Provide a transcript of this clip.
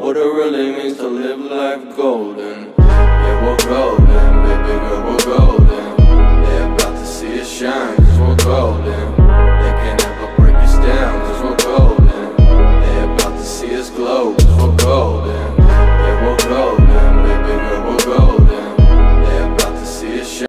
What it really means to live life golden. Yeah, we're golden, baby girl, we're golden. They about to see us shine, cause we're golden. They can never break us down, cause we're golden. They about to see us glow.